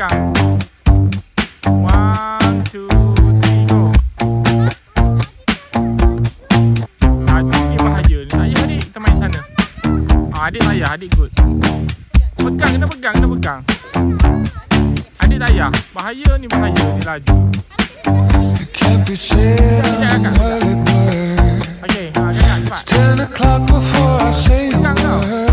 pegang One, two, three, venga. Adik layak, ah, adik good. Pegang, kena pegang, kena pegang. Adik layak. Bahaya ni, bahaya ni laju. Okay, ha, jangan, cepat. Pegang kau.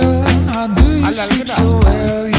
girl, how do you sleep so well?